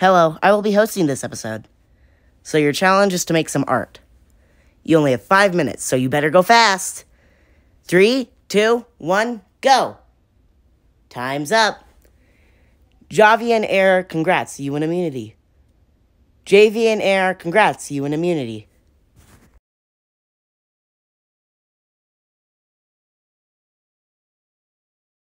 Hello, I will be hosting this episode. So your challenge is to make some art. You only have five minutes, so you better go fast. Three, two, one, go. Time's up. Javian Air, congrats, you win immunity. JV Air, congrats, you win immunity.